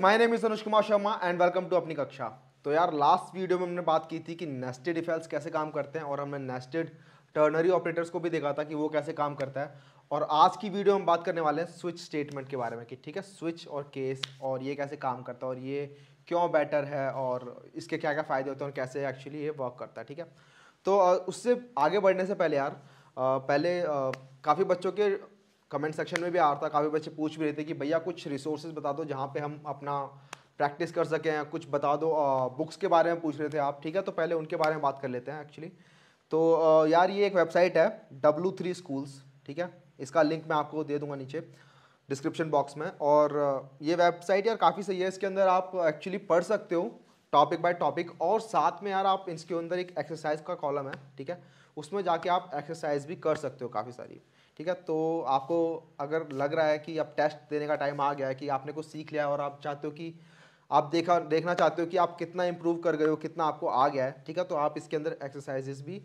My name is Anuj Kumar Sharma and welcome to अपनी कक्षा तो यार लास्ट वीडियो में हमने बात की थी कि नेस्टेड इफेल्स कैसे काम करते हैं और हमने नेस्टेड टर्नरी ऑपरेटर्स को भी देखा था कि वो कैसे काम करता है। और आज की वीडियो में बात करने वाले हैं स्विच स्टेटमेंट के बारे में कि ठीक है स्विच और केस और ये कैसे काम करता है और ये क्यों बेटर है और इसके क्या क्या फ़ायदे होते हैं और कैसे एक्चुअली ये वर्क करता है, ठीक है? तो उससे आगे बढ़ने से पहले यार पहले काफ़ी बच्चों के कमेंट सेक्शन में भी आ रहा था काफ़ी बच्चे पूछ भी रहे थे कि भैया कुछ रिसोर्सेज बता दो जहाँ पे हम अपना प्रैक्टिस कर सकें कुछ बता दो आ, बुक्स के बारे में पूछ रहे थे आप। ठीक है तो पहले उनके बारे में बात कर लेते हैं एक्चुअली तो आ, यार ये एक वेबसाइट है डब्लू थ्री स्कूल्स ठीक है? इसका लिंक मैं आपको दे दूँगा नीचे डिस्क्रिप्शन बॉक्स में। और ये वेबसाइट यार काफ़ी सही है इसके अंदर आप एक्चुअली पढ़ सकते हो टॉपिक बाय टॉपिक और साथ में यार आप इसके अंदर एक एक्सरसाइज का कॉलम है ठीक है? उसमें जाके आप एक्सरसाइज भी कर सकते हो काफ़ी सारी। ठीक है? तो आपको अगर लग रहा है कि अब टेस्ट देने का टाइम आ गया है, कि आपने कुछ सीख लिया और आप चाहते हो कि आप देखा, देखना चाहते हो कि आप कितना इंप्रूव कर गए हो, कितना आपको आ गया है, ठीक है? तो आप इसके अंदर एक्सरसाइजेस भी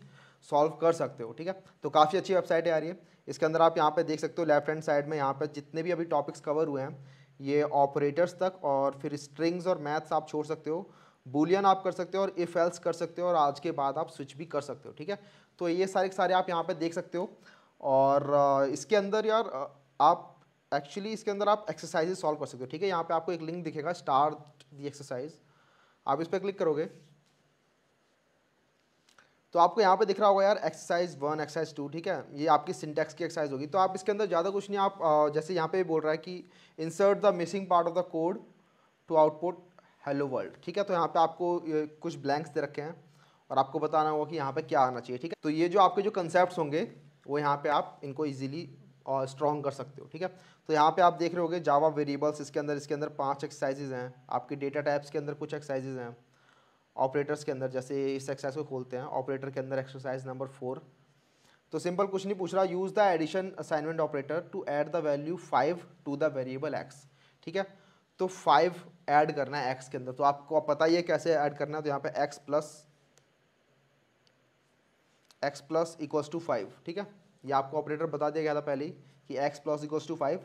सॉल्व कर सकते हो, ठीक है? तो काफ़ी अच्छी वेबसाइट है आ रही है इसके अंदर आप यहाँ पे देख सकते हो लेफ़्ट हैंड साइड में यहाँ पे जितने भी अभी टॉपिक्स कवर हुए हैं, ये ऑपरेटर्स तक और फिर स्ट्रिंग्स और मैथ्स आप छोड़ सकते हो बुलियन आप कर सकते हो और इफ़ एल्स कर सकते हो और आज के बाद आप स्विच भी कर सकते हो, ठीक है? तो ये सारे सारे आप यहाँ पर देख सकते हो। और इसके अंदर यार आप एक्चुअली इसके अंदर आप एक्सरसाइजेज सॉल्व कर सकते हो, ठीक है? यहाँ पे आपको एक लिंक दिखेगा स्टार्ट दी एक्सरसाइज आप इस पर क्लिक करोगे तो आपको यहाँ पे दिख रहा होगा यार एक्सरसाइज वन एक्सरसाइज टू ठीक है? ये आपकी सिंटेक्स की एक्सरसाइज होगी। तो आप इसके अंदर ज़्यादा कुछ नहीं, आप जैसे यहाँ पे बोल रहा है कि insert the missing part of the code to output hello world ठीक है? तो यहाँ पे आपको कुछ ब्लैंक्स दे रखे हैं और आपको बताना होगा कि यहाँ पे क्या आना चाहिए, ठीक है? तो ये जो आपके जो कंसेप्ट होंगे वो यहाँ पे आप इनको इजीली और स्ट्रॉन्ग कर सकते हो, ठीक है? तो यहाँ पे आप देख रहे होगे जावा वेरिएबल्स इसके अंदर इसके अंदर पाँच एक्सरसाइजेज हैं। आपके डेटा टाइप्स के अंदर कुछ एक्सरसाइजेज हैं। ऑपरेटर्स के अंदर, जैसे इस एक्सरसाइज को खोलते हैं ऑपरेटर के अंदर एक्सरसाइज नंबर फोर तो सिंपल कुछ नहीं पूछ रहा use the addition assignment operator to add the value five to the variable x ठीक है? तो फाइव ऐड करना है एक्स के अंदर। तो आपको पता ही है कैसे ऐड करना है तो यहाँ पे x plus x plus equals to five ठीक है? ये आपको ऑपरेटर बता दिया गया था पहले ही कि x plus equals to five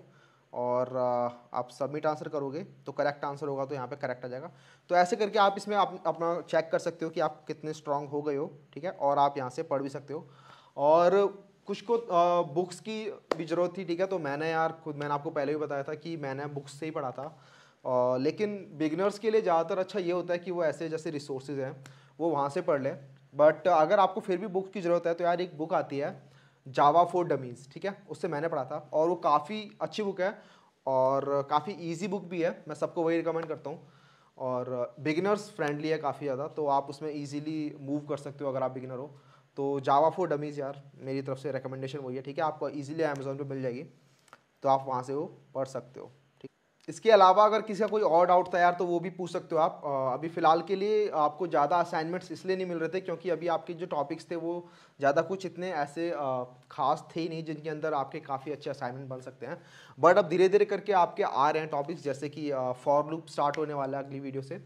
और आप सबमिट आंसर करोगे तो करेक्ट आंसर होगा तो यहाँ पे करेक्ट आ जाएगा। तो ऐसे करके आप इसमें आप अपना चेक कर सकते हो कि आप कितने स्ट्रांग हो गए हो ठीक है? और आप यहाँ से पढ़ भी सकते हो। और कुछ को आ, बुक्स की भी ज़रूरत थी ठीक है? तो मैंने यार खुद मैंने आपको पहले भी बताया था कि मैंने बुक्स से ही पढ़ा था। आ, लेकिन बिगनर्स के लिए ज़्यादातर अच्छा ये होता है कि वो ऐसे जैसे रिसोर्सेज हैं वो वहाँ से पढ़ लें। बट अगर आपको फिर भी बुक की ज़रूरत है तो यार एक बुक आती है जावा फॉर डमीज़ ठीक है? उससे मैंने पढ़ा था और वो काफ़ी अच्छी बुक है और काफ़ी ईजी बुक भी है। मैं सबको वही रिकमेंड करता हूँ और बिगिनर्स फ्रेंडली है काफ़ी ज़्यादा तो आप उसमें ईजीली मूव कर सकते हो अगर आप बिगिनर हो। तो जावा फॉर डमीज़ यार, मेरी तरफ़ से रिकमेंडेशन वही है, ठीक है? आपको ईजिली अमेजोन पर मिल जाएगी तो आप वहाँ से वो पढ़ सकते हो। इसके अलावा अगर किसी का कोई और डाउट था यार तो वो भी पूछ सकते हो आप। अभी फ़िलहाल के लिए आपको ज़्यादा असाइनमेंट्स इसलिए नहीं मिल रहे थे, क्योंकि अभी आपके जो टॉपिक्स थे, वो ज़्यादा कुछ इतने ऐसे खास थे ही नहीं, जिनके अंदर आपके काफ़ी अच्छे असाइनमेंट बन सकते हैं। बट अब धीरे धीरे करके आपके आ रहे हैं टॉपिक्स जैसे कि फॉर लूप स्टार्ट होने वाला है अगली वीडियो से।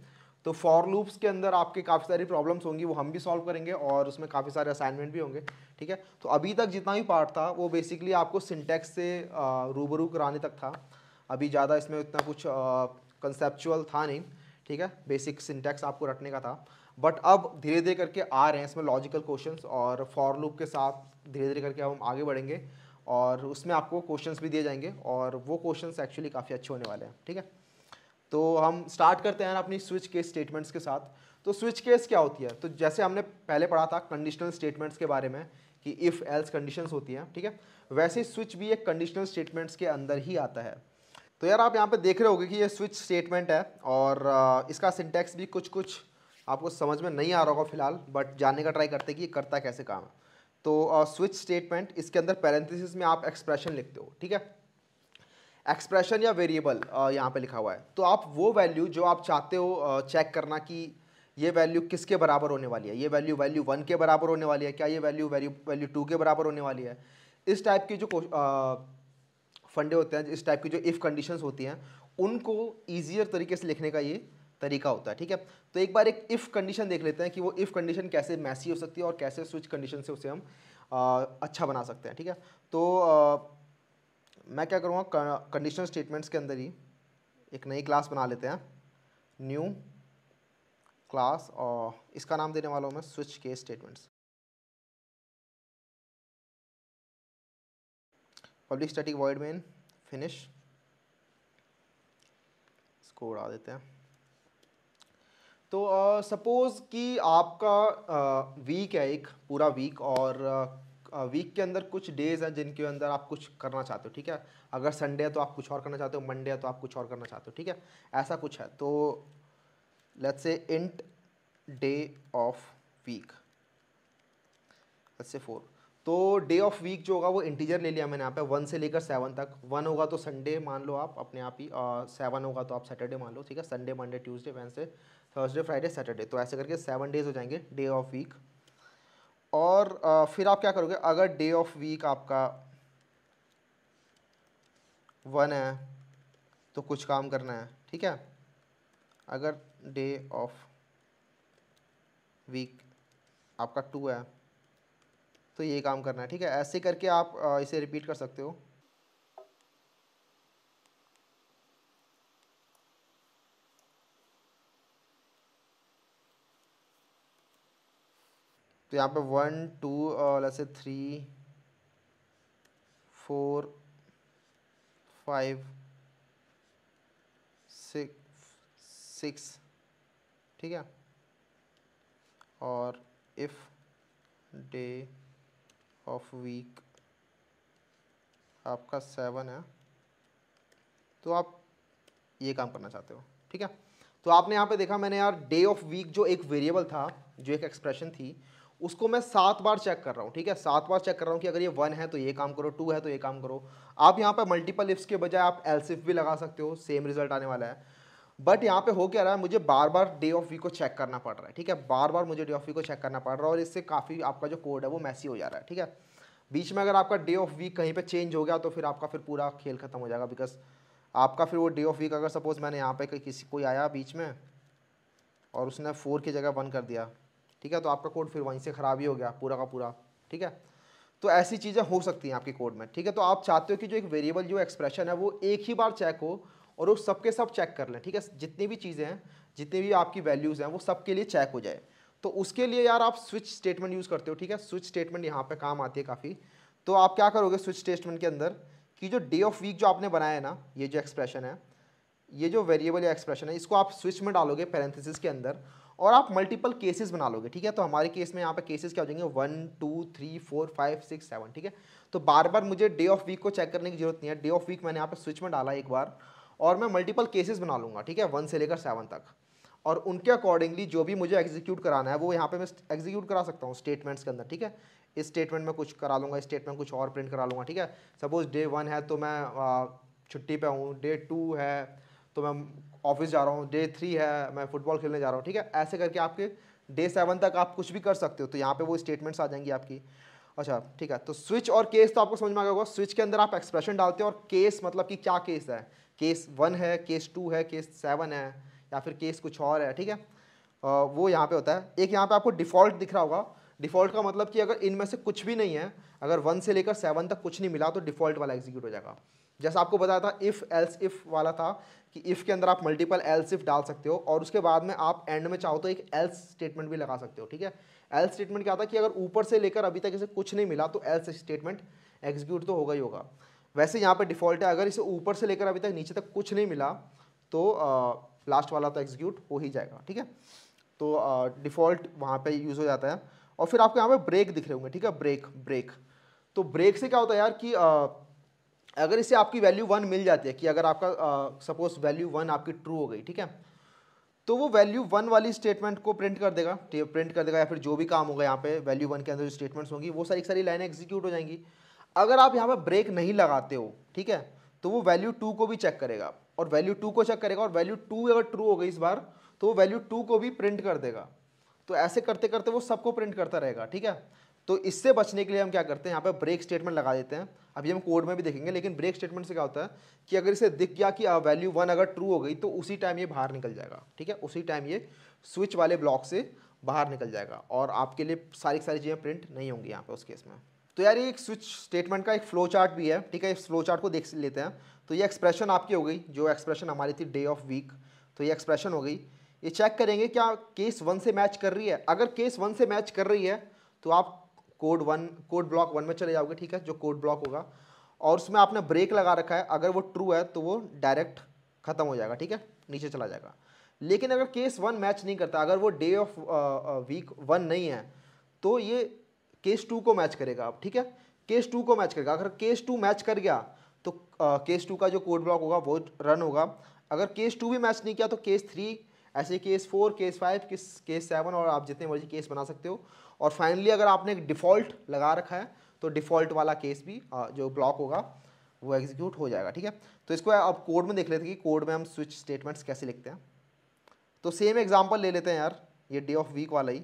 तो फॉर लूप्स के अंदर आपके काफ़ी सारी प्रॉब्लम्स होंगी, वो हम भी सॉल्व करेंगे और उसमें काफ़ी सारे असाइनमेंट भी होंगे, ठीक है? तो अभी तक जितना भी पार्ट था, वो बेसिकली आपको सिंटेक्स से रूबरू कराने तक था। अभी ज़्यादा इसमें इतना कुछ कंसेप्चुअल था नहीं, ठीक है? बेसिक सिंटेक्स आपको रटने का था। बट अब धीरे धीरे करके आ रहे हैं इसमें लॉजिकल क्वेश्चंस और फॉर लूप के साथ धीरे धीरे करके हम आगे बढ़ेंगे और उसमें आपको क्वेश्चंस भी दिए जाएँगे और वो क्वेश्चंस एक्चुअली काफ़ी अच्छे होने वाले हैं, ठीक है? तो हम स्टार्ट करते हैं अपनी स्विच केस स्टेटमेंट्स के साथ। तो स्विच केस क्या होती है? तो जैसे हमने पहले पढ़ा था कंडीशनल स्टेटमेंट्स के बारे में कि इफ़ एल्स कंडीशंस होती हैं, ठीक है? वैसे स्विच भी एक कंडीशनल स्टेटमेंट्स के अंदर ही आता है। तो यार आप यहाँ पे देख रहे होगे कि ये स्विच स्टेटमेंट है और इसका सिंटेक्स भी कुछ कुछ आपको समझ में नहीं आ रहा होगा फ़िलहाल बट जानने का ट्राई करते कि ये करता कैसे काम है। तो स्विच स्टेटमेंट इसके अंदर पैरेंथिस में आप एक्सप्रेशन लिखते हो, ठीक है? एक्सप्रेशन या वेरिएबल यहाँ पे लिखा हुआ है। तो आप वो वैल्यू जो आप चाहते हो चेक करना कि ये वैल्यू किसके बराबर होने वाली है? ये वैल्यू वैल्यू वन के बराबर होने वाली है क्या? ये वैल्यू वैल्यू वैल्यू टू के बराबर होने वाली है? इस टाइप की जो फंडे होते हैं इस टाइप की जो इफ़ कंडीशंस होती हैं उनको ईजियर तरीके से लिखने का ये तरीका होता है ठीक है? तो एक बार एक इफ़ कंडीशन देख लेते हैं कि वो इफ़ कंडीशन कैसे मैसी हो सकती है और कैसे स्विच कंडीशन से उसे हम आ, अच्छा बना सकते हैं ठीक है? तो आ, मैं क्या करूँगा कंडीशन स्टेटमेंट्स के अंदर ही एक नई क्लास बना लेते हैं न्यू क्लास और इसका नाम देने वाला हूँ मैं स्विच के statements public static void main finish इसको उड़ा देते हैं। तो सपोज़ uh, कि आपका वीक uh, है एक पूरा वीक और वीक uh, के अंदर कुछ डेज़ हैं जिनके अंदर आप कुछ करना चाहते हो ठीक है? अगर संडे है तो आप कुछ और करना चाहते हो मंडे है तो आप कुछ और करना चाहते हो ठीक है? ऐसा कुछ है। तो let's say int day of week let's say four तो डे ऑफ़ वीक जो होगा वो इंटीजर ले लिया मैंने यहाँ पे वन से लेकर सेवन तक। वन होगा तो संडे मान लो आप अपने आप ही सेवन होगा तो आप सैटरडे मान लो ठीक है? Sunday Monday Tuesday Wednesday Thursday Friday Saturday तो ऐसे करके सेवन डेज़ हो जाएँगे डे ऑफ़ वीक और आ, फिर आप क्या करोगे? अगर डे ऑफ़ वीक आपका वन है तो कुछ काम करना है ठीक है? अगर डे ऑफ़ वीक आपका टू है तो ये काम करना है, ठीक है? ऐसे करके आप इसे रिपीट कर सकते हो। तो यहाँ पे वन टू से three four five six six ठीक है? और इफ़ डे ऑफ़ वीक आपका सेवन है। तो आप ये काम करना चाहते हो, ठीक है? तो आपने यहाँ पे देखा, मैंने यार डे ऑफ़ वीक जो एक वेरिएबल था, जो एक एक्सप्रेशन थी, उसको मैं सात बार चेक कर रहा हूँ, ठीक है? सात बार चेक कर रहा हूँ कि अगर ये वन है तो ये काम करो टू है तो ये काम करो। आप यहाँ पर मल्टीपल इफ्स के बजाय आप एल्सिफ भी लगा सकते हो सेम रिज़ल्ट आने वाला है। बट यहाँ पे हो क्या रहा है, मुझे बार बार डे ऑफ़ वीक को चेक करना पड़ रहा है, ठीक है? बार बार मुझे डे ऑफ़ वीक को चेक करना पड़ रहा है और इससे काफ़ी आपका जो कोड है वो मैसी हो जा रहा है, ठीक है? बीच में अगर आपका डे ऑफ़ वीक कहीं पे चेंज हो गया तो फिर आपका फिर पूरा खेल ख़त्म हो जाएगा बिकॉज़ आपका फिर वो डे ऑफ़ वीक अगर सपोज़ मैंने यहाँ पे किसी, कोई आया बीच में और उसने फोर की जगह वन कर दिया, ठीक है? तो आपका कोड फिर वहीं से ख़राब ही हो गया, पूरा का पूरा, ठीक है? तो ऐसी चीज़ें हो सकती हैं आपके कोड में, ठीक है? तो आप चाहते हो कि जो एक वेरिएबल जो एक्सप्रेशन है वो एक ही बार चेक हो और वो सबके सब चेक कर लें, ठीक है? जितनी भी चीज़ें हैं, जितनी भी आपकी वैल्यूज़ हैं, वो सबके लिए चेक हो जाए। तो उसके लिए यार आप स्विच स्टेटमेंट यूज़ करते हो, ठीक है? स्विच स्टेटमेंट यहाँ पे काम आती है काफ़ी। तो आप क्या करोगे स्विच स्टेटमेंट के अंदर कि जो डे ऑफ़ वीक जो आपने बनाया है ना, ये जो एक्सप्रेशन है, ये जो वेरिएबल या एक्सप्रेशन है, इसको आप स्विच में डालोगे पैरेंथेसिस के अंदर और आप मल्टीपल केसेस बना लोगे, ठीक है? तो हमारे केस में यहाँ पे केसेस क्या हो जाएँगे? One two three four five six seven ठीक है? तो बार बार मुझे डे ऑफ़ वीक को चेक करने की ज़रूरत नहीं है। डे ऑफ़ वीक मैंने यहाँ पे स्विच में डाला एक बार और मैं मल्टीपल केसेस बना लूँगा, ठीक है? वन से लेकर सेवन तक। और उनके अकॉर्डिंगली जो भी मुझे एग्जीक्यूट कराना है, वो यहाँ पे मैं एग्जीक्यूट करा सकता हूँ स्टेटमेंट्स के अंदर, ठीक है? इस स्टेटमेंट में कुछ करा लूँगा, इस स्टेटमेंट कुछ और प्रिंट करा लूँगा, ठीक है? सपोज़ डे वन है तो मैं छुट्टी पे हूँ डे टू है तो मैं ऑफ़िस जा रहा हूँ डे थ्री है मैं फुटबॉल खेलने जा रहा हूँ, ठीक है? ऐसे करके आपके डे सेवन तक आप कुछ भी कर सकते हो तो यहाँ पे वो स्टेटमेंट्स आ जाएँगी आपकी। अच्छा ठीक है तो स्विच और केस तो आपको समझ में आ गया होगा स्विच के अंदर आप एक्सप्रेशन डालते हो और केस मतलब कि क्या केस है? केस वन है, केस टू है, केस सेवन है, या फिर केस कुछ और है, ठीक है? वो यहाँ पे होता है। एक यहाँ पे आपको डिफ़ॉल्ट दिख रहा होगा। डिफ़ॉल्ट का मतलब कि अगर इनमें से कुछ भी नहीं है, अगर वन से लेकर सेवन तक कुछ नहीं मिला तो डिफ़ॉल्ट वाला एग्जीक्यूट हो जाएगा। जैसा आपको बताया था इफ़ एल्स इफ़ वाला था, कि इफ़ के अंदर आप मल्टीपल एल्स इफ़ डाल सकते हो, और उसके बाद में आप एंड में चाहो तो एक एल्स स्टेटमेंट भी लगा सकते हो, ठीक है? एल्स स्टेटमेंट क्या था कि अगर ऊपर से लेकर अभी तक इसे कुछ नहीं मिला तो एल्स स्टेटमेंट एग्जीक्यूट तो होगा ही होगा। वैसे यहाँ पर डिफ़ॉल्ट है अगर इसे ऊपर से लेकर अभी तक नीचे तक कुछ नहीं मिला तो लास्ट वाला तो एग्जीक्यूट हो ही जाएगा ठीक है? तो डिफ़ॉल्ट वहाँ पे यूज़ हो जाता है। और फिर आपको यहाँ पे ब्रेक दिख रहे होंगे ठीक है? ब्रेक ब्रेक तो ब्रेक से क्या होता है यार कि आ, अगर इसे आपकी वैल्यू वन मिल जाती है कि अगर आपका सपोज़ वैल्यू वन आपकी ट्रू हो गई ठीक है? तो वो वैल्यू वन वाली स्टेटमेंट को प्रिंट कर देगा प्रिंट कर देगा या फिर जो भी काम होगा यहाँ पे वैल्यू वन के अंदर जो स्टेटमेंट्स होंगी वो सारी सारी लाइनें एग्जीक्यूट हो जाएँगी। अगर आप यहाँ पर ब्रेक नहीं लगाते हो, ठीक है तो वो वैल्यू टू को भी चेक करेगा। और वैल्यू टू को चेक करेगा और वैल्यू टू अगर ट्रू हो गई इस बार तो वो वैल्यू टू को भी प्रिंट कर देगा। तो ऐसे करते करते वो सबको प्रिंट करता रहेगा, ठीक है? तो इससे बचने के लिए हम क्या करते हैं, यहाँ पर ब्रेक स्टेटमेंट लगा देते हैं। अभी हम कोड में भी देखेंगे, लेकिन ब्रेक स्टेटमेंट से क्या होता है कि अगर इसे दिख गया कि वैल्यू वन अगर ट्रू हो गई तो उसी टाइम ये बाहर निकल जाएगा, ठीक है? उसी टाइम ये स्विच वाले ब्लॉक से बाहर निकल जाएगा। और आपके लिए सारी सारी चीज़ें प्रिंट नहीं होंगी यहाँ पे उस केस में। तो यार ये एक स्विच स्टेटमेंट का एक फ्लो चार्ट भी है, ठीक है? इस फ्लो चार्ट को देख लेते हैं। तो ये एक्सप्रेशन आपकी हो गई, जो एक्सप्रेशन हमारी थी डे ऑफ़ वीक तो ये एक्सप्रेशन हो गई। ये चेक करेंगे क्या केस वन से मैच कर रही है। अगर केस वन से मैच कर रही है तो आप code one code block one में चले जाओगे, ठीक है? जो कोड ब्लॉक होगा। और उसमें आपने ब्रेक लगा रखा है। अगर वो ट्रू है तो वो डायरेक्ट ख़त्म हो जाएगा, ठीक है? नीचे चला जाएगा। लेकिन अगर केस वन मैच नहीं करता, अगर वो डे ऑफ़ वीक वन नहीं है तो ये केस टू को मैच करेगा आप ठीक है? केस टू को मैच करेगा। अगर केस टू मैच कर गया तो केस टू का जो कोड ब्लॉक होगा, वो रन होगा। अगर केस टू भी मैच नहीं किया तो केस थ्री, ऐसे केस फोर, केस फाइव, किस, केस सेवन और आप जितने मर्ज़ी केस बना सकते हो। और फाइनली अगर आपने एक डिफ़ॉल्ट लगा रखा है तो डिफ़ॉल्ट वाला केस भी जो ब्लॉक होगा, वो एग्जीक्यूट हो जाएगा, ठीक है? तो इसको आप कोड में देख लेते हैं कि कोड में हम स्विच स्टेटमेंट्स कैसे लिखते हैं। तो सेम एग्ज़ाम्पल ले लेते हैं यार, ये डे ऑफ़ वीक वाला ही।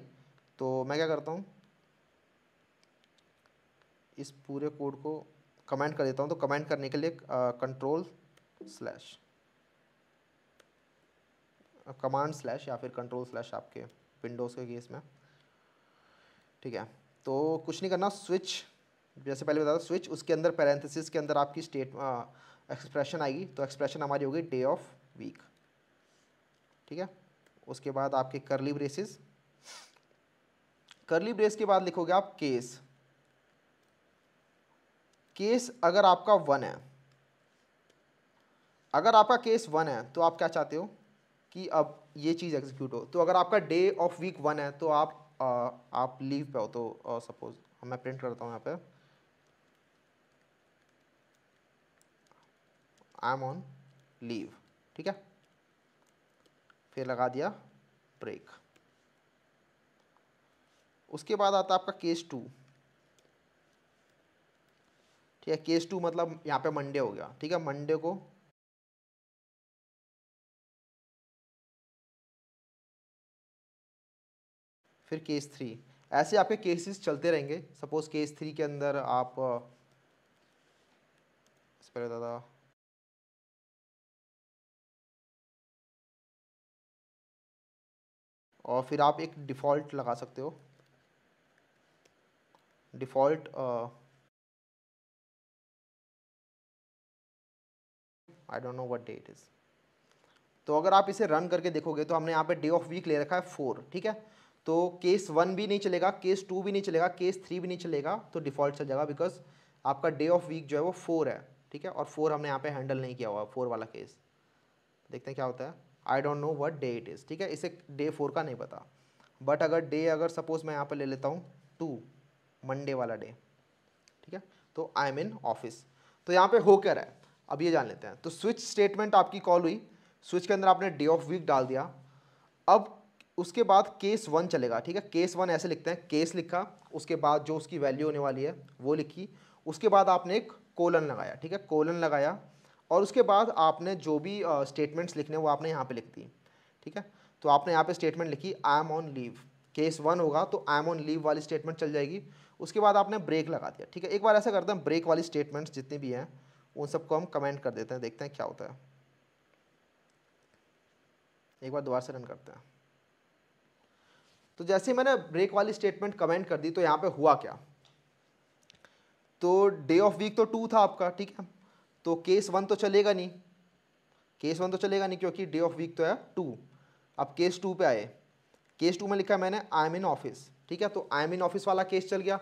तो मैं क्या करता हूँ इस पूरे कोड को कमेंट कर देता हूँ। तो कमेंट करने के लिए कंट्रोल स्लैश कमांड स्लैश या फिर कंट्रोल स्लैश आपके विंडोज़ के केस में। ठीक है? तो कुछ नहीं करना स्विच जैसे पहले बताया स्विच उसके अंदर पैरेंथेसिस के अंदर आपकी स्टेट एक्सप्रेशन आएगी। तो एक्सप्रेशन हमारी होगी डे ऑफ़ वीक ठीक है? उसके बाद आपके करली ब्रेसिस करली ब्रेस के बाद लिखोगे आप केस केस अगर आपका वन है अगर आपका केस वन है तो आप क्या चाहते हो कि अब ये चीज़ एग्जीक्यूट हो? तो अगर आपका डे ऑफ़ वीक वन है तो आप आ, आप लीव पे हो तो सपोज़ मैं प्रिंट करता हूँ यहाँ पे। आई एम ऑन लीव ठीक है? फिर लगा दिया ब्रेक उसके बाद आता है आपका केस टू ठीक है केस टू मतलब यहाँ पे मंडे हो गया, ठीक है? मंडे को फिर केस थ्री ऐसे आपके केसेस चलते रहेंगे। सपोज़ केस थ्री के अंदर आप दादा। और फिर आप एक डिफ़ॉल्ट लगा सकते हो। Default I don't know what day it is तो अगर आप इसे रन करके देखोगे तो हमने यहाँ पे डे ऑफ़ वीक ले रखा है फोर ठीक है? तो केस वन भी नहीं चलेगा केस टू भी नहीं चलेगा केस थ्री भी नहीं चलेगा तो डिफ़ॉल्ट चल जाएगा बिकॉज़ आपका डे ऑफ़ वीक जो है वो फोर है, ठीक है? और फोर हमने यहाँ पे हैंडल नहीं किया हुआ फोर वाला केस देखते हैं क्या होता है? I don't know what day it is ठीक है? इसे डे फोर का नहीं पता. बट अगर डे अगर सपोज़ मैं यहाँ पर ले लेता हूँ टू मंडे वाला डे ठीक है? तो आई एम इन ऑफ़िस तो यहाँ पे हो क्या रहा है। अब ये जान लेते हैं। तो स्विच स्टेटमेंट आपकी कॉल हुई। स्विच के अंदर आपने डे ऑफ़ वीक डाल दिया। अब उसके बाद केस वन चलेगा, ठीक है? केस वन ऐसे लिखते हैं। केस लिखा, उसके बाद जो उसकी वैल्यू होने वाली है, वो लिखी। उसके बाद आपने एक कोलन लगाया, ठीक है? कोलन लगाया और उसके बाद आपने जो भी स्टेटमेंट्स लिखने वो आपने यहाँ पे लिख दी, ठीक है? तो आपने यहाँ पे स्टेटमेंट लिखी I am on leave case one होगा तो आई एम ऑन लीव वाली स्टेटमेंट चल जाएगी। उसके बाद आपने ब्रेक लगा दिया, ठीक है? एक बार ऐसा करते हैं ब्रेक वाली स्टेटमेंट्स जितनी भी हैं उन सबको हम कमेंट कर देते हैं, देखते हैं क्या होता है। एक बार दोबारा से रन करते हैं। तो जैसे मैंने ब्रेक वाली स्टेटमेंट कमेंट कर दी तो यहाँ पे हुआ क्या? तो डे ऑफ़ वीक तो टू था आपका, ठीक है? तो केस वन तो चलेगा नहीं। केस वन तो चलेगा नहीं, क्योंकि डे ऑफ़ वीक तो है टू अब केस टू पे आए। केस टू में लिखा है मैंने आई एम इन ऑफ़िस ठीक है? तो आई एम इन ऑफ़िस वाला केस चल गया।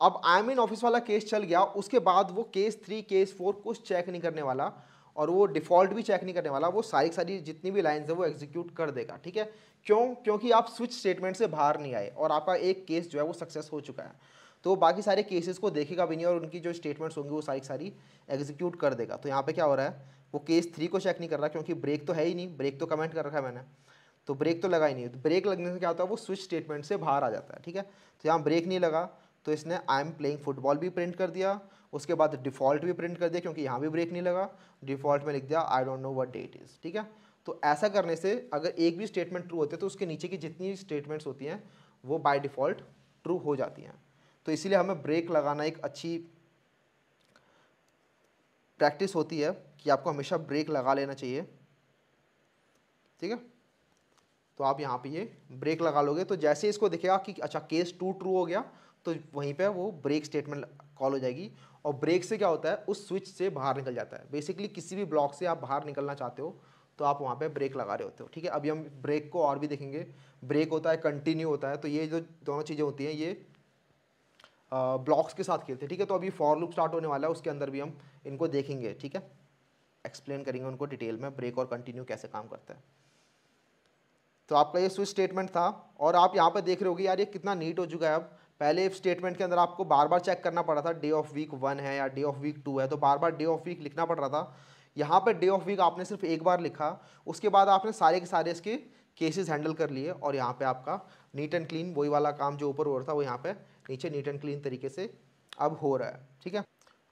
अब आई एम इन ऑफ़िस वाला केस चल गया, उसके बाद वो केस थ्री केस फोर कुछ चेक नहीं करने वाला, और वो डिफ़ॉल्ट भी चेक नहीं करने वाला, वो सारी सारी जितनी भी लाइन्स है वो एग्जीक्यूट कर देगा, ठीक है? क्यों? क्योंकि आप स्विच स्टेटमेंट से बाहर नहीं आए, और आपका एक केस जो है वो सक्सेस हो चुका है। तो बाकी सारे केसेस को देखेगा भी नहीं, और उनकी जो स्टेटमेंट्स होंगी वो सारी सारी एग्जीक्यूट कर देगा। तो यहाँ पे क्या हो रहा है? वो केस थ्री को चेक नहीं कर रहा, क्योंकि ब्रेक तो है ही नहीं ब्रेक तो कमेंट कर रखा है मैंने। तो ब्रेक तो लगा ही नहीं तो ब्रेक लगने से क्या होता है? वो स्विच स्टेटमेंट से बाहर आ जाता है, ठीक है? तो यहाँ ब्रेक नहीं लगा तो इसने आई एम प्लेइंग फुटबॉल भी प्रिंट कर दिया, उसके बाद डिफ़ॉल्ट भी प्रिंट कर दिया, क्योंकि यहाँ भी ब्रेक नहीं लगा। डिफ़ॉल्ट में लिख दिया I don't know what date is ठीक है? तो ऐसा करने से अगर एक भी स्टेटमेंट ट्रू होते हैं तो उसके नीचे की जितनी स्टेटमेंट्स होती हैं, वो बाय डिफ़ॉल्ट ट्रू हो जाती हैं। तो इसीलिए हमें ब्रेक लगाना एक अच्छी प्रैक्टिस होती है कि आपको हमेशा ब्रेक लगा लेना चाहिए। ठीक है? तो आप यहाँ पे ये ब्रेक लगा लोगे। तो जैसे इसको दिखेगा कि अच्छा केस टू ट्रू हो गया तो वहीं पे वो ब्रेक स्टेटमेंट कॉल हो जाएगी और ब्रेक से क्या होता है? उस स्विच से बाहर निकल जाता है। बेसिकली किसी भी ब्लॉक से आप बाहर निकलना चाहते हो तो आप वहाँ पे ब्रेक लगा रहे होते हो, ठीक है? अभी हम ब्रेक को और भी देखेंगे। ब्रेक होता है कंटिन्यू होता है तो ये जो दोनों चीज़ें होती हैं, ये ब्लॉक्स के साथ खेलते हैं, ठीक है? तो अभी फॉर लूप स्टार्ट होने वाला है, उसके अंदर भी हम इनको देखेंगे, ठीक है? एक्सप्लेन करेंगे उनको डिटेल में ब्रेक और कंटिन्यू कैसे काम करता है। तो आपका ये स्विच स्टेटमेंट था, और आप यहाँ पर देख रहे होगे, यार ये कितना नीट हो चुका है अब। पहले स्टेटमेंट के अंदर आपको बार बार चेक करना पड़ा था डे ऑफ़ वीक वन है या डे ऑफ़ वीक टू है तो बार बार डे ऑफ़ वीक लिखना पड़ रहा था। यहाँ पर डे ऑफ़ वीक आपने सिर्फ़ एक बार लिखा, उसके बाद आपने सारे के सारे इसके केसेस हैंडल कर लिए और यहाँ पे आपका नीट एंड क्लीन वही वाला काम जो ऊपर हो रहा था, वो यहाँ पे नीचे नीट एंड क्लीन तरीके से अब हो रहा है, ठीक है?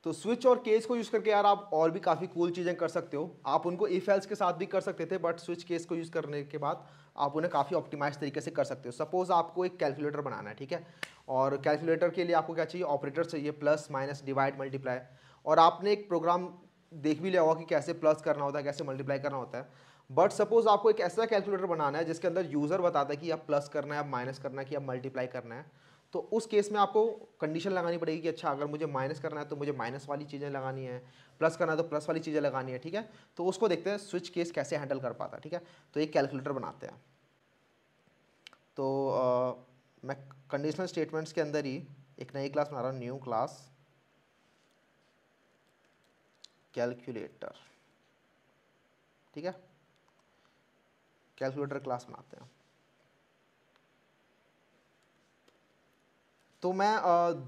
तो स्विच और केस को यूज़ करके यार आप और भी काफ़ी कूल चीज़ें कर सकते हो। आप उनको इफ़ एल्स के साथ भी कर सकते थे बट स्विच केस को यूज़ करने के बाद आप उन्हें काफ़ी ऑप्टिमाइज तरीके से कर सकते हो। सपोज़ आपको एक कैलकुलेटर बनाना है, ठीक है? और कैलकुलेटर के लिए आपको क्या चाहिए? ऑपरेटर चाहिए प्लस माइनस डिवाइड मल्टीप्लाई और आपने एक प्रोग्राम देख भी लिया होगा कि कैसे प्लस करना होता है, कैसे मल्टीप्लाई करना होता है। बट सपोज़ आपको एक ऐसा कैलकुलेटर बनाना है जिसके अंदर यूज़र बताता है कि आप प्लस करना है आप माइनस करना है, कि आप मल्टीप्लाई करना है। तो उस केस में आपको कंडीशन लगानी पड़ेगी कि अच्छा अगर मुझे माइनस करना है तो मुझे माइनस वाली चीज़ें लगानी है प्लस करना है तो प्लस वाली चीज़ें लगानी है ठीक है? तो उसको देखते हैं स्विच केस कैसे हैंडल कर पाता है ठीक है? तो एक कैलकुलेटर बनाते हैं। तो आ, मैं कंडीशनल स्टेटमेंट्स के अंदर ही एक नई क्लास बना रहा हूँ न्यू क्लास कैलकुलेटर ठीक है? कैलकुलेटर क्लास बनाते हैं। तो मैं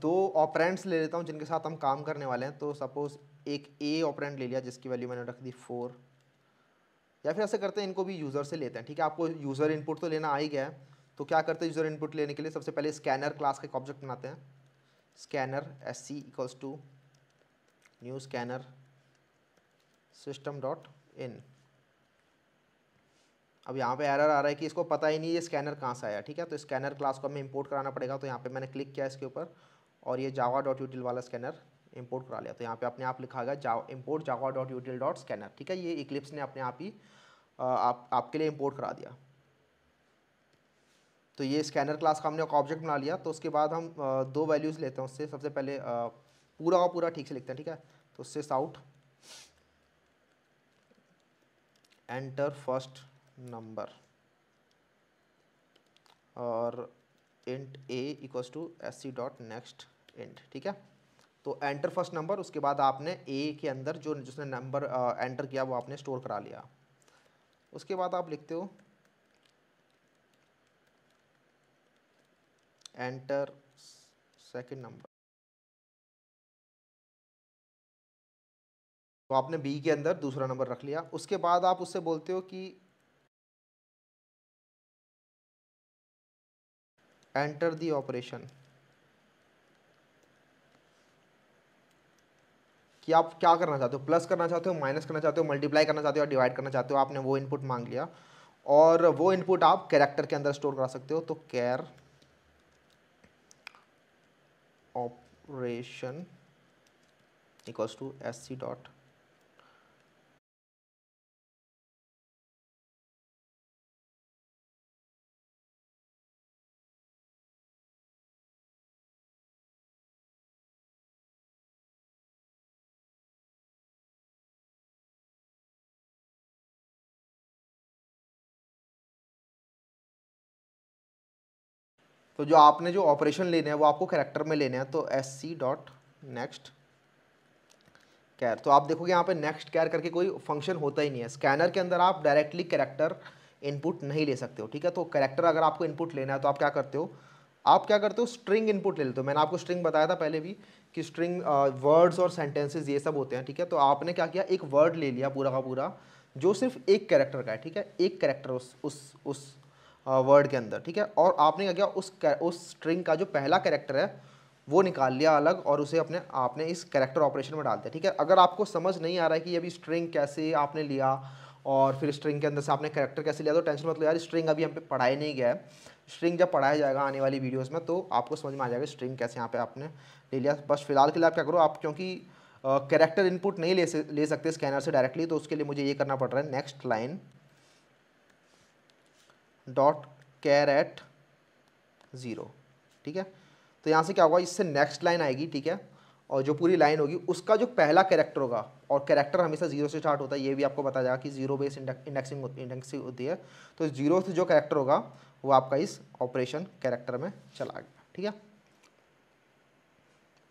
दो ऑपरेंट्स ले लेता हूँ जिनके साथ हम काम करने वाले हैं। तो सपोज़ एक ए ऑपरेंट ले लिया जिसकी वैल्यू मैंने रख दी फोर या फिर ऐसे करते हैं, इनको भी यूज़र से लेते हैं, ठीक है? आपको यूज़र इनपुट तो लेना आ ही गया है। तो क्या करते हैं यूज़र इनपुट लेने के लिए? सबसे पहले स्कैनर क्लास का एक ऑब्जेक्ट बनाते हैं। Scanner s c equals to new scanner system dot in अब यहाँ पे एरर आ रहा है कि इसको पता ही नहीं ये स्कैनर कहाँ से आया, ठीक है? तो स्कैनर क्लास को हमें इंपोर्ट कराना पड़ेगा तो यहाँ पे मैंने क्लिक किया इसके ऊपर और ये जावा डॉट यूटिल वाला स्कैनर इंपोर्ट करा लिया। तो यहाँ पे अपने आप लिखा गया Java import Java dot util dot scanner ठीक है? ये इक्लिप्स ने अपने आप ही आप, आपके लिए इम्पोर्ट करा दिया। तो ये स्कैनर क्लास का हमने एक ऑब्जेक्ट बना लिया तो उसके बाद हम दो वैल्यूज़ लेते हैं, उससे सबसे पहले पूरा का पूरा ठीक से लिखते हैं, ठीक है? तो उससे साउट एंटर फ़र्स्ट नंबर। और int a equals to s c dot next int ठीक है? तो एंटर फ़र्स्ट नंबर उसके बाद आपने ए के अंदर जो जिसने नंबर एंटर किया, वो आपने स्टोर करा लिया। उसके बाद आप लिखते हो एंटर सेकंड नंबर तो आपने बी के अंदर दूसरा नंबर रख लिया। उसके बाद आप उससे बोलते हो कि एंटर दी ऑपरेशन कि आप क्या करना चाहते हो? प्लस करना चाहते हो माइनस करना चाहते हो मल्टीप्लाई करना चाहते हो डिवाइड करना चाहते हो, आपने वो इनपुट मांग लिया। और वो इनपुट आप कैरेक्टर के अंदर स्टोर करा सकते हो तो char operation equals to s c dot तो जो आपने जो ऑपरेशन लेने हैं, वो आपको करेक्टर में लेने हैं तो s c dot next char तो आप देखोगे यहाँ पे नेक्स्ट कैर करके कोई फ़ंक्शन होता ही नहीं है। स्कैनर के अंदर आप डायरेक्टली करेक्टर इनपुट नहीं ले सकते हो, ठीक है? तो करेक्टर अगर आपको इनपुट लेना है तो आप क्या करते हो? आप क्या करते हो? स्ट्रिंग इनपुट ले लेते हो। मैंने आपको स्ट्रिंग बताया था पहले भी कि स्ट्रिंग वर्ड्स और सेंटेंसेज ये सब होते हैं, ठीक है? तो आपने क्या किया? एक वर्ड ले लिया पूरा का पूरा, जो सिर्फ़ एक कैरेक्टर का है, ठीक है? एक कैरेक्टर उस उस उस वर्ड के अंदर, ठीक है? और आपने क्या किया? उस उस स्ट्रिंग का जो पहला कैरेक्टर है, वो निकाल लिया अलग और उसे अपने आपने इस कैरेक्टर ऑपरेशन में डाल दिया, ठीक है? अगर आपको समझ नहीं आ रहा है कि अभी स्ट्रिंग कैसे आपने लिया और फिर स्ट्रिंग के अंदर से आपने कैरेक्टर कैसे लिया तो टेंशन मत मतलब यार स्ट्रिंग अभी हम पे पढ़ाया नहीं गया है। स्ट्रिंग जब पढ़ाया जाएगा आने वाली वीडियोस में तो आपको समझ में आ जाएगा स्ट्रिंग कैसे यहाँ पे आपने ले लिया। बस फ़िलहाल के लिए आप क्या करो, आप क्योंकि कैरेक्टर इनपुट नहीं ले ले सकते स्कैनर से डायरेक्टली तो उसके लिए मुझे ये करना पड़ रहा है next line dot char at zero ठीक है? तो यहाँ से क्या होगा, इससे नेक्स्ट लाइन आएगी, ठीक है? और जो पूरी लाइन होगी, उसका जो पहला कैरेक्टर होगा, और कैरेक्टर हमेशा ज़ीरो से स्टार्ट होता है, ये भी आपको बताया जाएगा कि ज़ीरो बेस इंडेक्सिंग इंडेक्सिंग होती है। तो ज़ीरो से जो कैरेक्टर होगा, वो आपका इस ऑपरेशन कैरेक्टर में चला गया, ठीक है?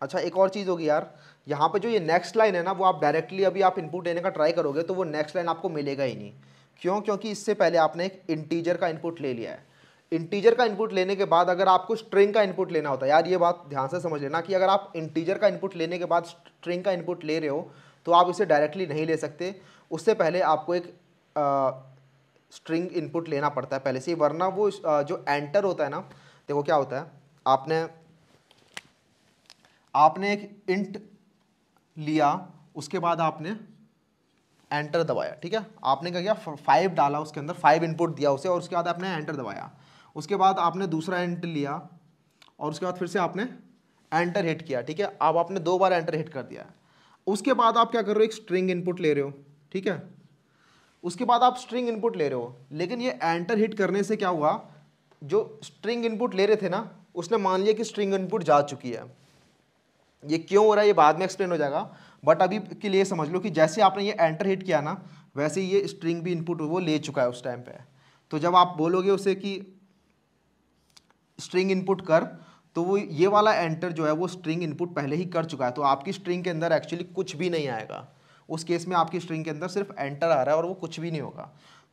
अच्छा एक और चीज़ होगी यार, यहाँ पे जो ये नेक्स्ट लाइन है ना, वो आप डायरेक्टली अभी आप इनपुट देने का ट्राई करोगे तो वो नेक्स्ट लाइन आपको मिलेगा ही नहीं। क्यों? क्योंकि इससे पहले आपने एक इंटीजर का इनपुट ले लिया है। इंटीजर का इनपुट लेने के बाद अगर आपको स्ट्रिंग का इनपुट लेना होता है, यार ये बात ध्यान से समझ लेना कि अगर आप इंटीजर का इनपुट लेने के बाद स्ट्रिंग का इनपुट ले रहे हो तो आप इसे डायरेक्टली नहीं ले सकते। उससे पहले आपको एक स्ट्रिंग इनपुट लेना पड़ता है पहले से वरना वो जो एंटर होता है ना, देखो क्या होता है, आपने आपने एक इंट लिया, उसके बाद आपने एंटर दबाया, ठीक है? आपने क्या किया? फाइव डाला उसके अंदर फाइव इनपुट दिया उसे, और उसके बाद आपने एंटर दबाया। उसके बाद आपने दूसरा एंटर लिया, और उसके बाद फिर से आपने एंटर हिट किया, ठीक है? अब आपने दो बार एंटर हिट कर दिया उसके बाद आप क्या कर रहे हो? एक स्ट्रिंग इनपुट ले रहे हो, ठीक है? उसके बाद आप स्ट्रिंग इनपुट ले रहे हो, लेकिन ये एंटर हिट करने से क्या हुआ? जो स्ट्रिंग इनपुट ले रहे थे ना, उसने मान लिया कि स्ट्रिंग इनपुट जा चुकी है। ये क्यों हो रहा है? ये बाद में एक्सप्लेन हो जाएगा। बट अभी के लिए समझ लो कि जैसे आपने ये एंटर हिट किया ना, वैसे ये स्ट्रिंग भी इनपुट वो ले चुका है उस टाइम पे। तो जब आप बोलोगे उसे कि स्ट्रिंग इनपुट कर तो वो ये वाला एंटर जो है वो स्ट्रिंग इनपुट पहले ही कर चुका है। तो आपकी स्ट्रिंग के अंदर एक्चुअली कुछ भी नहीं आएगा। उस केस में आपकी स्ट्रिंग के अंदर सिर्फ़ एंटर आ रहा है और वो कुछ भी नहीं होगा।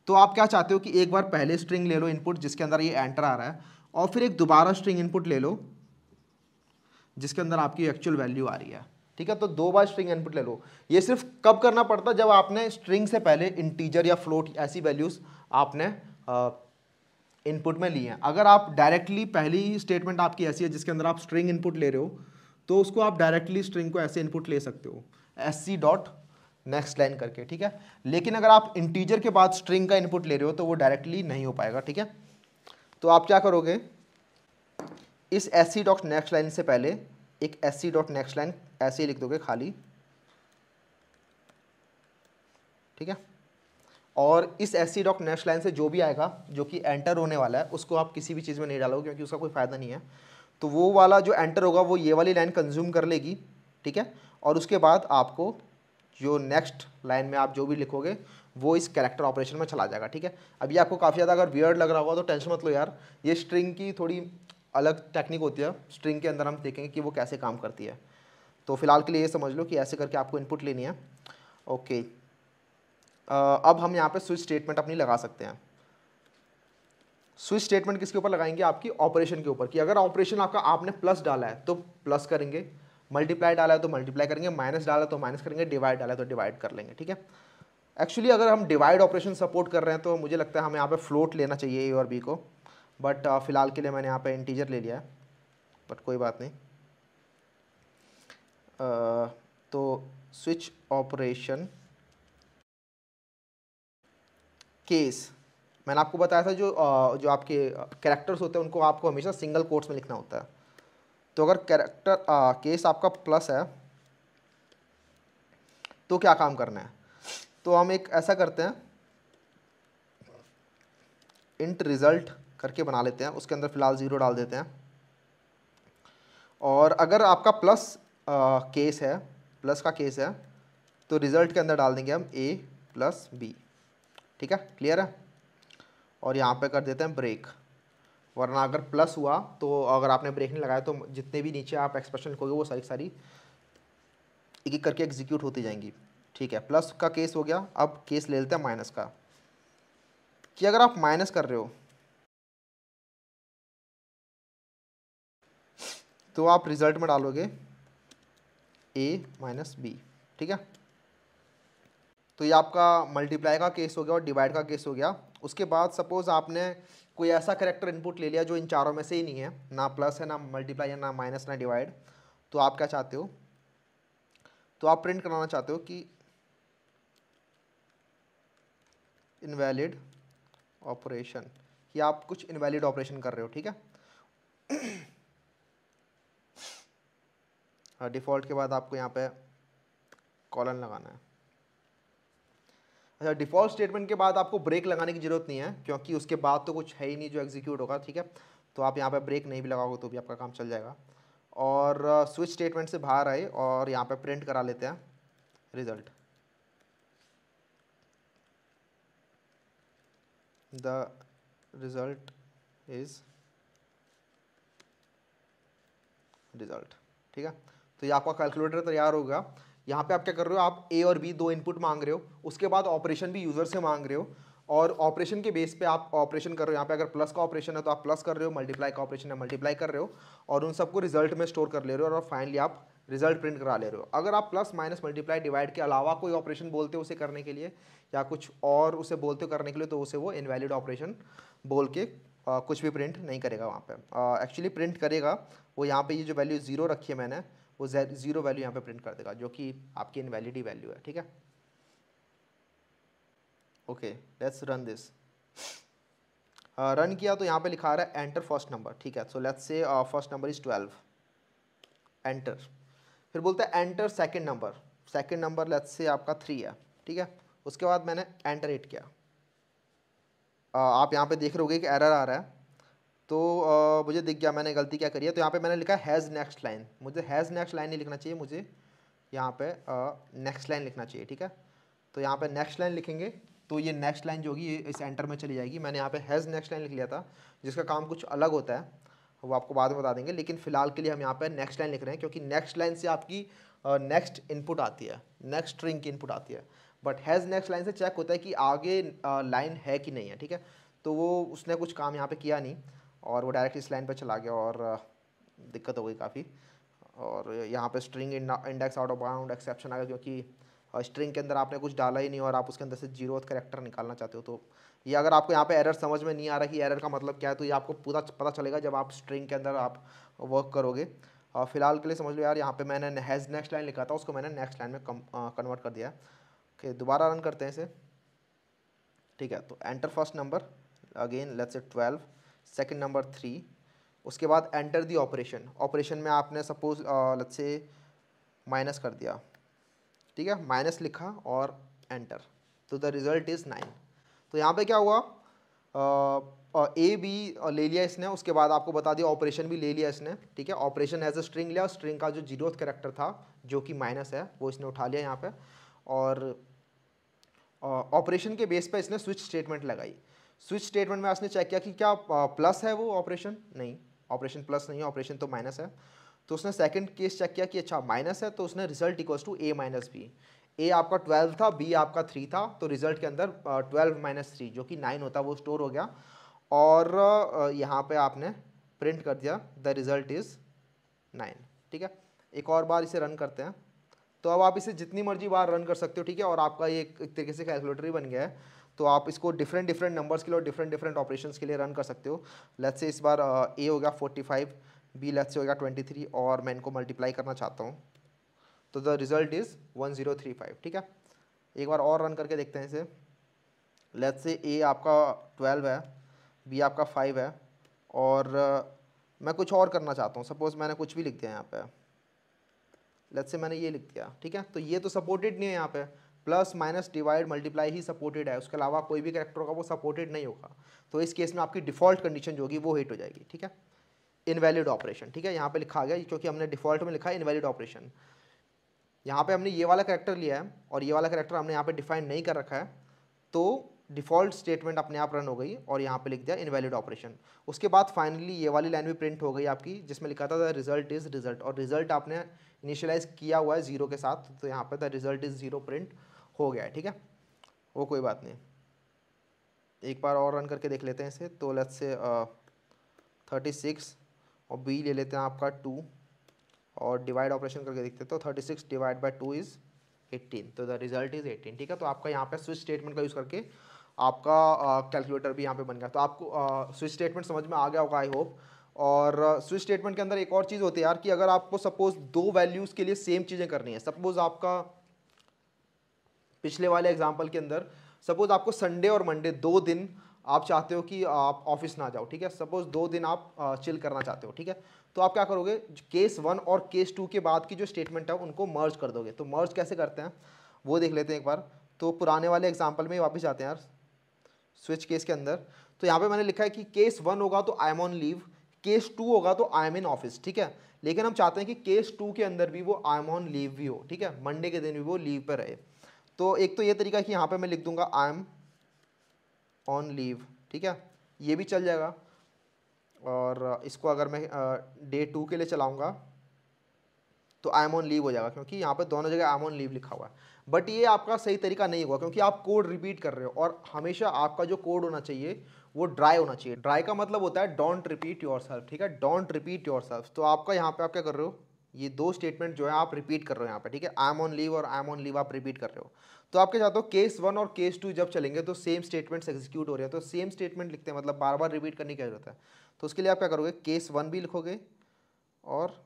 तो आप क्या चाहते हो कि एक बार पहले स्ट्रिंग ले लो इनपुट जिसके अंदर ये एंटर आ रहा है, और फिर एक दोबारा स्ट्रिंग इनपुट ले लो, जिसके अंदर आपकी एक्चुअल वैल्यू आ रही है। ठीक है तो दो बार स्ट्रिंग इनपुट ले लो। ये सिर्फ़ कब करना पड़ता, जब आपने स्ट्रिंग से पहले इंटीजर या फ्लोट ऐसी वैल्यूज़ आपने इनपुट में ली हैं। अगर आप डायरेक्टली पहली स्टेटमेंट आपकी ऐसी है जिसके अंदर आप स्ट्रिंग इनपुट ले रहे हो तो उसको आप डायरेक्टली स्ट्रिंग को ऐसे इनपुट ले सकते हो। S C dot next line करके, ठीक है? लेकिन अगर आप इंटीजर के बाद स्ट्रिंग का इनपुट ले रहे हो तो वो डायरेक्टली नहीं हो पाएगा, ठीक है? तो आप क्या करोगे? इस S C dot next line से पहले एक S C dot next line ऐसे ही लिख दोगे खाली। ठीक है? और इस S C dot next line से जो भी आएगा, जो कि एंटर होने वाला है, उसको आप किसी भी चीज़ में नहीं डालोगे क्योंकि उसका कोई फ़ायदा नहीं है। तो वो वाला जो एंटर होगा, वो ये वाली लाइन कंज्यूम कर लेगी, ठीक है? और उसके बाद आपको जो नेक्स्ट लाइन में आप जो भी लिखोगे, वो इस कैरेक्टर ऑपरेशन में चला जाएगा, ठीक है? अभी आपको काफ़ी ज़्यादा अगर वियर्ड लग रहा होगा तो टेंशन मत लो यार। ये स्ट्रिंग की थोड़ी अलग टेक्निक होती है। स्ट्रिंग के अंदर हम देखेंगे कि वो कैसे काम करती है। तो फ़िलहाल के लिए ये समझ लो कि ऐसे करके आपको इनपुट लेनी है। ओके अब हम यहाँ पे स्विच स्टेटमेंट अपनी लगा सकते हैं। स्विच स्टेटमेंट किसके ऊपर लगाएँगे? आपकी ऑपरेशन के ऊपर कि अगर ऑपरेशन आपका आपने प्लस डाला है तो प्लस करेंगे। मल्टीप्लाई डाला है तो मल्टीप्लाई करेंगे माइनस डाला है तो माइनस करेंगे डिवाइड डाला है तो डिवाइड कर लेंगे, ठीक है? एक्चुअली अगर हम डिवाइड ऑपरेशन सपोर्ट कर रहे हैं तो मुझे लगता है हमें यहाँ पे फ्लोट लेना चाहिए ए और बी को। बट फ़िलहाल के लिए मैंने यहाँ पे इंटीजर ले लिया है। बट कोई बात नहीं। तो स्विच ऑपरेशन केस। मैंने आपको बताया था जो जो आपके कैरेक्टर्स होते हैं, उनको आपको हमेशा सिंगल कोट्स में लिखना होता है। तो अगर कैरेक्टर केस आपका प्लस है तो क्या काम करना है? तो हम एक ऐसा करते हैं। इंट रिज़ल्ट करके बना लेते हैं, उसके अंदर फ़िलहाल ज़ीरो डाल देते हैं। और अगर आपका प्लस केस है प्लस का केस है तो रिज़ल्ट के अंदर डाल देंगे हम ए प्लस बी ठीक है? क्लियर है? और यहाँ पे कर देते हैं ब्रेक वरना अगर प्लस हुआ तो अगर आपने ब्रेक नहीं लगाया तो जितने भी नीचे आप एक्सप्रेशन लिखोगे, वो सारी सारी एक एक करके एग्जीक्यूट होती जाएँगी. ठीक है? प्लस का केस हो गया. अब केस ले लेते हैं माइनस का. कि अगर आप माइनस कर रहे हो तो आप रिज़ल्ट में डालोगे ए माइनस बी ठीक है? तो ये आपका मल्टीप्लाई का केस हो गया और डिवाइड का केस हो गया। उसके बाद सपोज़ आपने कोई ऐसा करेक्टर इनपुट ले लिया जो इन चारों में से ही नहीं है, ना प्लस है, ना मल्टीप्लाई है, ना माइनस ना डिवाइड तो आप क्या चाहते हो? तो आप प्रिंट कराना चाहते हो कि इनवैलिड ऑपरेशन कि आप कुछ इनवैलिड ऑपरेशन कर रहे हो, ठीक है? डिफ़ॉल्ट हाँ, के बाद आपको यहाँ पे कॉलन लगाना है। अच्छा डिफ़ॉल्ट स्टेटमेंट के बाद आपको ब्रेक लगाने की ज़रूरत नहीं है क्योंकि उसके बाद तो कुछ है ही नहीं जो एग्जीक्यूट होगा ठीक है? तो आप यहाँ पे ब्रेक नहीं भी लगाओगे तो भी आपका काम चल जाएगा। और स्विच स्टेटमेंट से बाहर आए और यहाँ पर प्रिंट करा लेते हैं result the result is result ठीक है? तो ये आपका कैलकुलेटर तैयार होगा। यहाँ पे आप क्या कर रहे हो? आप ए और बी दो इनपुट मांग रहे हो। उसके बाद ऑपरेशन भी यूज़र से मांग रहे हो। और ऑपरेशन के बेस पे आप ऑपरेशन कर रहे हो। यहाँ पे अगर प्लस का ऑपरेशन है तो आप प्लस कर रहे हो। मल्टीप्लाई का ऑपरेशन है मल्टीप्लाई कर रहे हो। और उन सबको रिज़ल्ट में स्टोर कर ले रहे हो और फाइनली आप रिज़ल्ट प्रिंट करा ले रहे हो। अगर आप प्लस माइनस मल्टीप्लाई डिवाइड के अलावा कोई ऑपरेशन बोलते हो उसे करने के लिए या कुछ और उसे बोलते हो करने के लिए तो उसे वो इनवैलिड ऑपरेशन बोल के आ, कुछ भी प्रिंट नहीं करेगा वहाँ पे। एक्चुअली प्रिंट करेगा। वो यहाँ पे ये जो वैल्यू ज़ीरो रखी है मैंने वो ज़ीरो वैल्यू यहाँ पे प्रिंट कर देगा जो कि आपकी इनवैलिडी वैल्यू है ठीक है? Okay let's run this run किया तो यहाँ पे लिखा रहा है एंटर फ़र्स्ट नंबर ठीक है? So let's say first number is twelve enter फिर बोलते हैं enter second number second number let's say आपका थ्री है ठीक है? उसके बाद मैंने एंटर एट किया। Uh, आप यहाँ पे देख रहे होगे कि एरर आ रहा है। तो uh, मुझे दिख गया मैंने गलती क्या करी है। तो यहाँ पे मैंने लिखा हैज़ नेक्स्ट लाइन मुझे हैज़ नेक्स्ट लाइन नहीं लिखना चाहिए मुझे यहाँ पे नेक्स्ट लाइन लिखना चाहिए ठीक है? तो यहाँ पे नेक्स्ट लाइन लिखेंगे तो ये नेक्स्ट लाइन जो होगी ये इस एंटर में चली जाएगी। मैंने यहाँ पे हैज़ नेक्स्ट लाइन लिख लिया था जिसका काम कुछ अलग होता है वो आपको बाद में बता देंगे। लेकिन फ़िलहाल के लिए हम यहाँ पे नेक्स्ट लाइन लिख रहे हैं क्योंकि नेक्स्ट लाइन से आपकी नेक्स्ट इनपुट आती है नेक्स्ट स्ट्रिंग की इनपुट आती है। बट हैज़ नेक्स्ट लाइन से चेक होता है कि आगे लाइन है कि नहीं है ठीक है? तो वो उसने कुछ काम यहाँ पे किया नहीं। और वो डायरेक्ट इस लाइन पर चला गया और दिक्कत हो गई काफ़ी। और यहाँ पे string index out of bound exception आ गया क्योंकि स्ट्रिंग के अंदर आपने कुछ डाला ही नहीं और आप उसके अंदर से ज़ीरो करेक्टर निकालना चाहते हो तो ये अगर आपको यहाँ पे एरर समझ में नहीं आ रहा कि एरर का मतलब क्या है तो ये आपको पूरा पता चलेगा जब आप स्ट्रिंग के अंदर आप वर्क करोगे। और फ़िलहाल के लिए समझ लो यार, यहाँ पे मैंने हैज़ नेक्स्ट लाइन लिखा था, उसको मैंने नेक्स्ट लाइन में कन्वर्ट कर दिया। ओके, दोबारा रन करते हैं इसे। ठीक है तो enter first number again let's a twelve second number three उसके बाद एंटर दी ऑपरेशन ऑपरेशन में आपने सपोज़ लेट्स से माइनस कर दिया। ठीक है? माइनस लिखा और एंटर तो द रिज़ल्ट इज़ नाइन तो यहाँ पे क्या हुआ? ए बी ले लिया इसने, उसके बाद आपको बता दिया ऑपरेशन भी ले लिया इसने। ठीक है? ऑपरेशन एज अ स्ट्रिंग लिया स्ट्रिंग का जो ज़ीरो करेक्टर था, जो कि माइनस है, वो इसने उठा लिया यहाँ पर और ऑपरेशन के बेस पर इसने स्विच स्टेटमेंट लगाई। स्विच स्टेटमेंट में इसने चेक किया कि क्या प्लस है वो ऑपरेशन नहीं। ऑपरेशन प्लस नहीं है ऑपरेशन तो माइनस है। तो उसने सेकंड केस चेक किया कि अच्छा माइनस है तो उसने result equals to A minus B A आपका ट्वेल्व था बी आपका थ्री था तो रिज़ल्ट के अंदर ट्वेल्व माइनस थ्री जो कि नाइन होता, वो स्टोर हो गया। और यहाँ पे आपने प्रिंट कर दिया द रिज़ल्ट इज़ नाइन ठीक है? एक और बार इसे रन करते हैं। तो अब आप इसे जितनी मर्ज़ी बार रन कर सकते हो, ठीक है? और आपका ये एक तरीके से कैलकुलेटर ही बन गया है। तो आप इसको डिफरेंट डिफरेंट नंबर्स के लिए और डिफरेंट डिफरेंट ऑपरेशंस के लिए रन कर सकते हो। लेट्स से इस बार ए हो गया forty five B let's say हो गया ट्वेंटी थ्री और मैं इनको मल्टीप्लाई करना चाहता हूँ। तो the result is one zero three five ठीक है? एक बार और रन करके देखते हैं इसे। लेट्स से ए आपका ट्वेल्व है बी आपका फाइव है और मैं कुछ और करना चाहता हूँ। सपोज़ मैंने कुछ भी लिख दिया यहाँ पे। लेट्स से मैंने ये लिख दिया, ठीक है? तो ये तो सपोर्टेड नहीं है यहाँ पे। प्लस माइनस डिवाइड मल्टीप्लाई ही सपोर्टेड है। उसके अलावा कोई भी करेक्टर होगा, वो सपोर्टेड नहीं होगा। तो इस केस में आपकी डिफ़ॉल्ट कंडीशन जो होगी, वो हिट हो जाएगी, ठीक है? इनवैलिड ऑपरेशन ठीक है? यहाँ पे लिखा गया क्योंकि हमने डिफ़ॉल्ट में लिखा है इनवैलिड ऑपरेशन यहाँ पे हमने ये वाला करेक्टर लिया है और ये वाला करेक्टर हमने यहाँ पे डिफाइन नहीं कर रखा है तो डिफ़ॉल्ट स्टेटमेंट अपने आप रन हो गई और यहाँ पे लिख दिया इनवैलिड ऑपरेशन उसके बाद फाइनली ये वाली लाइन भी प्रिंट हो गई आपकी, जिसमें लिखा था द रिज़ल्ट इज़ रिज़ल्ट और रिज़ल्ट आपने इनिशियलाइज किया हुआ है ज़ीरो के साथ तो यहाँ पे the result is zero print हो गया है ठीक है? वो कोई बात नहीं। एक बार और रन करके देख लेते हैं इसे। तो लेट्स से थर्टी सिक्स और बी ले लेते हैं आपका टू और डिवाइड ऑपरेशन करके देखते हैं। तो thirty six divide by two is eighteen तो द रिज़ल्ट इज़ एटीन ठीक है? तो आपका यहाँ पे स्विच स्टेटमेंट का यूज़ करके आपका कैलकुलेटर uh, भी यहाँ पे बन गया। तो आपको स्विच uh, स्टेटमेंट समझ में आ गया होगा आई होप और स्विच uh, स्टेटमेंट के अंदर एक और चीज़ होती है यार कि अगर आपको सपोज़ दो वैल्यूज़ के लिए सेम चीज़ें करनी है सपोज़ आपका पिछले वाले एग्ज़ाम्पल के अंदर सपोज़ आपको संडे और मंडे दो दिन आप चाहते हो कि आप ऑफ़िस ना जाओ, ठीक है? सपोज़ दो दिन आप चिल करना चाहते हो, ठीक है? तो आप क्या करोगे? केस वन और केस टू के बाद की जो स्टेटमेंट है, उनको मर्ज कर दोगे। तो मर्ज कैसे करते हैं? वो देख लेते हैं एक बार। तो पुराने वाले एग्ज़ाम्पल में वापस जाते हैं यार। स्विच केस के अंदर। तो यहाँ पे मैंने लिखा है कि केस वन होगा तो I am on leave case two होगा तो आई एम इन ऑफ़िस ठीक है? लेकिन हम चाहते हैं कि केस टू के अंदर भी वो आई एम ऑन लीव भी हो, ठीक है? मंडे के दिन भी वो लीव पर रहे। तो एक तो ये तरीका कि यहाँ पे मैं लिख दूँगा आई एम ऑन लीव ठीक है? ये भी चल जाएगा। और इसको अगर मैं डे टू के लिए चलाऊँगा तो आई एम ऑन लीव हो जाएगा, क्योंकि यहाँ पे दोनों जगह आई एम ऑन लीव लिखा हुआ है। बट ये आपका सही तरीका नहीं होगा, क्योंकि आप कोड रिपीट कर रहे हो, और हमेशा आपका जो कोड होना चाहिए, वो ड्राई होना चाहिए। ड्राई का मतलब होता है डोंट रिपीट योर ठीक है? डोंट रिपीट योर तो आपका यहाँ पे आप क्या कर रहे हो? ये दो स्टेटमेंट जो है आप रिपीट कर रहे हो यहाँ पे, ठीक है? आई एम ऑन लीव और आई एम ऑन लीव आप रिपीट कर रहे हो। तो आप क्या चाहते हो? केस वन और केस टू जब चलेंगे तो सेम स्टेटमेंट्स एग्जीक्यूट हो रहे हैं। तो सेम स्टेटमेंट लिखते हैं मतलब बार बार रिपीट करने की ज़रूरत है। तो उसके लिए आप क्या करोगे? केस वन भी लिखोगे और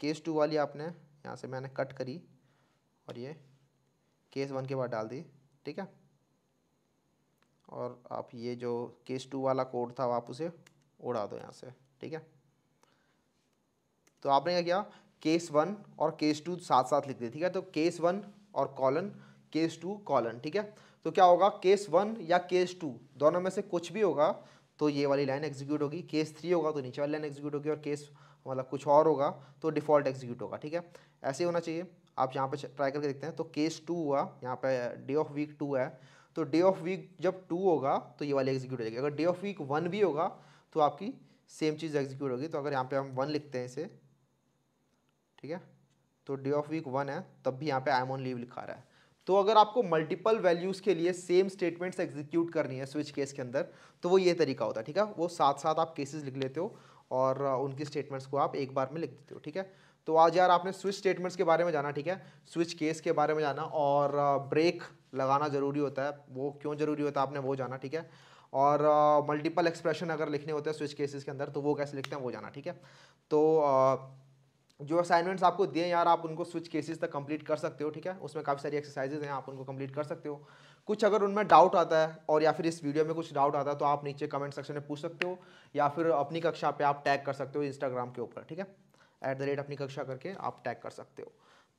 केस टू वाली आपने यहाँ से मैंने कट करी और ये केस वन के बाद डाल दी, ठीक है? और आप ये जो केस टू वाला कोड था, आप उसे उड़ा दो यहाँ से, ठीक है? तो आपने क्या किया? केस वन और केस टू साथ साथ लिख ठीक है? तो केस वन और कॉलन, केस टू कॉलन, ठीक है? तो क्या होगा? केस वन या केस टू दोनों में से कुछ भी होगा तो ये वाली लाइन एग्जीक्यूट होगी। केस थ्री होगा तो नीचे वाली लाइन एग्जीक्यूट होगी और केस मतलब कुछ और होगा तो डिफ़ॉल्ट एग्जीक्यूट होगा, ठीक है? ऐसे होना चाहिए। आप यहाँ पे ट्राई करके देखते हैं तो केस टू हुआ, यहाँ पे डे ऑफ़ वीक टू है तो डे ऑफ़ वीक जब टू होगा तो ये वाली एग्जीक्यूट हो जाएगी। अगर डे ऑफ़ वीक वन भी होगा तो आपकी सेम चीज़ एग्जीक्यूट होगी। तो अगर यहाँ पे हम वन लिखते हैं इसे ठीक है? तो डे ऑफ़ वीक वन है तब भी यहाँ पे आई एम ऑन लीव लिखा रहा है। तो अगर आपको मल्टीपल वैल्यूज़ के लिए सेम स्टेटमेंट्स एग्जीक्यूट करनी है स्विच केस के अंदर तो वो ये तरीका होता है ठीक है? वो साथ साथ आप केसेस लिख लेते हो और उनकी स्टेटमेंट्स को आप एक बार में लिख देते हो ठीक है? तो आज यार आपने स्विच स्टेटमेंट्स के बारे में जाना ठीक है? स्विच केस के बारे में जाना और ब्रेक लगाना ज़रूरी होता है। वो क्यों ज़रूरी होता है आपने वो जाना ठीक है? और मल्टीपल एक्सप्रेशन अगर लिखने होते हैं स्विच केसेस के अंदर तो वो कैसे लिखते हैं वो जाना ठीक है? तो uh, जो असाइनमेंट्स आपको दिए यार, आप उनको स्विच केसेस तक कंप्लीट कर सकते हो, ठीक है? उसमें काफ़ी सारी एक्सरसाइजेज हैं, आप उनको कंप्लीट कर सकते हो। कुछ अगर उनमें डाउट आता है, और या फिर इस वीडियो में कुछ डाउट आता है तो आप नीचे कमेंट सेक्शन में पूछ सकते हो, या फिर अपनी कक्षा पे आप टैग कर सकते हो इंस्टाग्राम के ऊपर, ठीक है? एट द रेट अपनी कक्षा करके आप टैग कर सकते हो।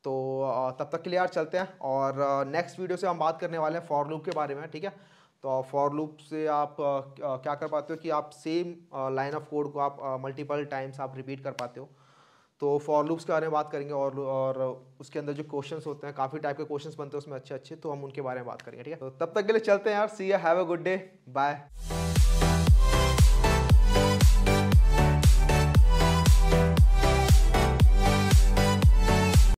तो तब तक के लिए यार चलते हैं, और नेक्स्ट वीडियो से हम बात करने वाले हैं फॉर लूप के बारे में, ठीक है? तो फॉर लूप से आप क्या कर पाते हो कि आप सेम लाइन ऑफ़ कोड को आप मल्टीपल टाइम्स आप रिपीट कर पाते हो। तो फॉर लूप्स के बारे में बात करेंगे और और उसके अंदर जो क्वेश्चंस होते हैं, काफ़ी टाइप के क्वेश्चंस बनते हैं उसमें अच्छे अच्छे तो हम उनके बारे में बात करेंगे, ठीक है? तो तब तक के लिए चलते हैं यार see have a good day bye